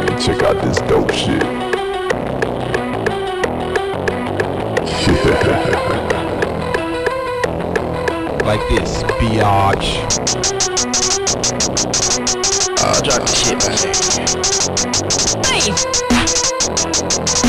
man. Check out this dope shit. like this, biatch. Uh, drop the shit, Biatch.